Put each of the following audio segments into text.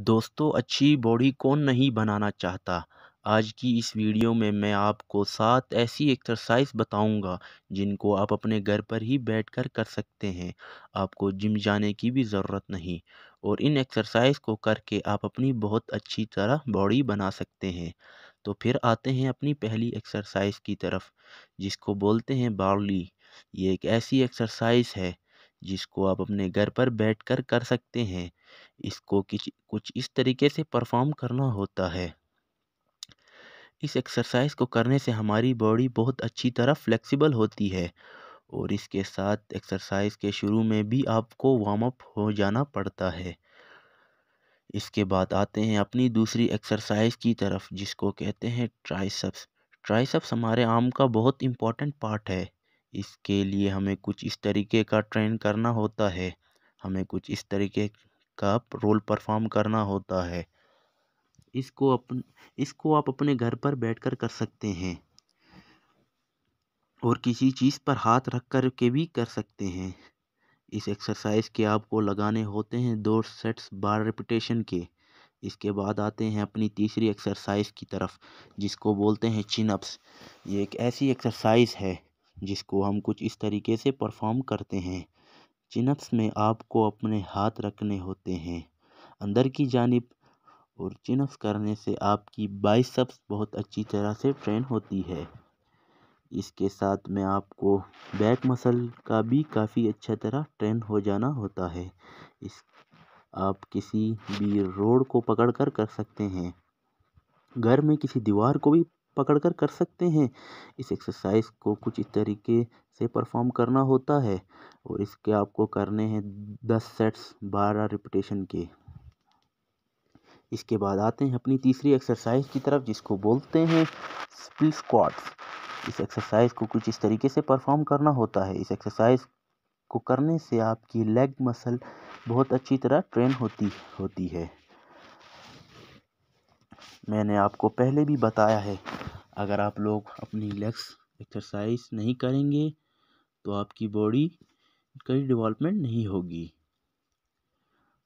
दोस्तों, अच्छी बॉडी कौन नहीं बनाना चाहता? आज की इस वीडियो में मैं आपको सात ऐसी एक्सरसाइज बताऊँगा, जिनको आप अपने घर पर ही बैठकर कर सकते हैं। आपको जिम जाने की भी ज़रूरत नहीं, और इन एक्सरसाइज को करके आप अपनी बहुत अच्छी तरह बॉडी बना सकते हैं। तो फिर आते हैं अपनी पहली एक्सरसाइज की तरफ़, जिसको बोलते हैं बावली। ये एक ऐसी एक्सरसाइज है जिसको आप अपने घर पर बैठकर कर सकते हैं। इसको किच, कुछ इस तरीके से परफॉर्म करना होता है। इस एक्सरसाइज को करने से हमारी बॉडी बहुत अच्छी तरह फ्लेक्सिबल होती है और इसके साथ एक्सरसाइज के शुरू में भी आपको वार्म अप हो जाना पड़ता है। इसके बाद आते हैं अपनी दूसरी एक्सरसाइज की तरफ़ जिसको कहते हैं ट्राइसेप्स। ट्राइसेप्स हमारे आर्म का बहुत इंपॉर्टेंट पार्ट है। इसके लिए हमें कुछ इस तरीके का ट्रेन करना होता है। हमें कुछ इस तरीके का रोल परफॉर्म करना होता है। इसको अपन, इसको आप अपने घर पर बैठकर कर सकते हैं। और किसी चीज़ पर हाथ रख कर के भी कर सकते हैं। इस एक्सरसाइज के आपको लगाने होते हैं दो सेट्स बार रिपीटेशन के। इसके बाद आते हैं अपनी तीसरी एक्सरसाइज की तरफ़, जिसको बोलते हैं चिनअप्स। ये एक ऐसी एक्सरसाइज है। जिसको हम कुछ इस तरीके से परफॉर्म करते हैं। चिनप्स में आपको अपने हाथ रखने होते हैं, अंदर की जानब और चिनप्स करने से आपकी बाइसेप्स बहुत अच्छी तरह से ट्रेन होती है। इसके साथ में आपको बैक मसल का भी काफ़ी अच्छा तरह ट्रेन हो जाना होता है। इस, आप किसी भी रोड को पकड़ कर कर सकते हैं। घर में किसी दीवार को भी पकड़ कर सकते हैं। इस एक्सरसाइज को कुछ इस तरीके से परफॉर्म करना होता है और इसके आपको करने हैं दस सेट्स बारह रिपीटेशन के। इसके बाद आते हैं अपनी तीसरी एक्सरसाइज की तरफ़ जिसको बोलते हैं स्प्लिट स्क्वाट्स इस एक्सरसाइज को कुछ इस तरीके से परफॉर्म करना होता है। इस एक्सरसाइज को करने से आपकी लेग मसल बहुत अच्छी तरह ट्रेन होती होती है। मैंने आपको पहले भी बताया है। अगर आप लोग अपनी लेग्स एक्सरसाइज नहीं करेंगे तो आपकी बॉडी कई डेवलपमेंट नहीं होगी।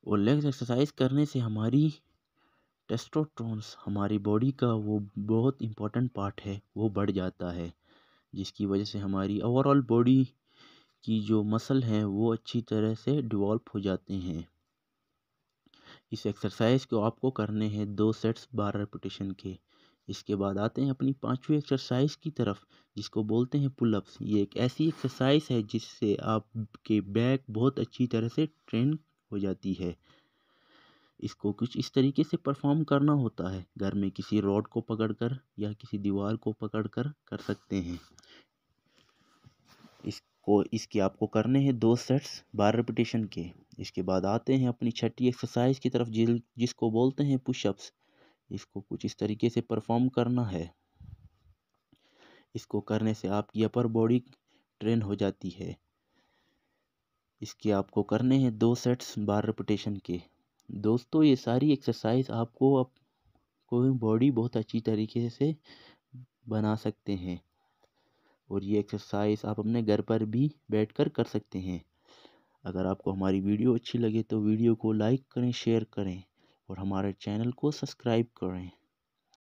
और लेग्स एक्सरसाइज करने से हमारी टेस्टोस्टेरोन्स हमारी बॉडी का वो बहुत इम्पोर्टेंट पार्ट है, वो बढ़ जाता है, जिसकी वजह से हमारी ओवरऑल बॉडी की जो मसल हैं, वो अच्छी तरह से डिवॉल्प हो जाते हैं। इस एक्सरसाइज को आपको करने हैं दो सेट्स बारह रिपीटेशन के। इसके बाद आते हैं अपनी पांचवी एक्सरसाइज की तरफ़, जिसको बोलते हैं पुलअप्स ये एक ऐसी एक्सरसाइज है जिससे आपके बैक बहुत अच्छी तरह से ट्रेन हो जाती है। इसको कुछ इस तरीके से परफॉर्म करना होता है। घर में किसी रॉड को पकड़कर या किसी दीवार को पकड़कर कर सकते हैं। इसको, इसके आपको करने हैं दो सेट्स बारह रिपीटेशन के। इसके बाद आते हैं अपनी छठी एक्सरसाइज की तरफ़, जिल, जिसको बोलते हैं पुशअप्स इसको कुछ इस तरीके से परफॉर्म करना है। इसको करने से आपकी अपर बॉडी ट्रेन हो जाती है। इसके आपको करने हैं दो सेट्स बार रिपीटेशन के। दोस्तों, ये सारी एक्सरसाइज आपको अब को बॉडी बहुत अच्छी तरीके से बना सकते हैं। और ये एक्सरसाइज आप अपने घर पर भी बैठकर कर सकते हैं। अगर आपको हमारी वीडियो अच्छी लगे तो वीडियो को लाइक करें, शेयर करें और हमारे चैनल को सब्सक्राइब करें।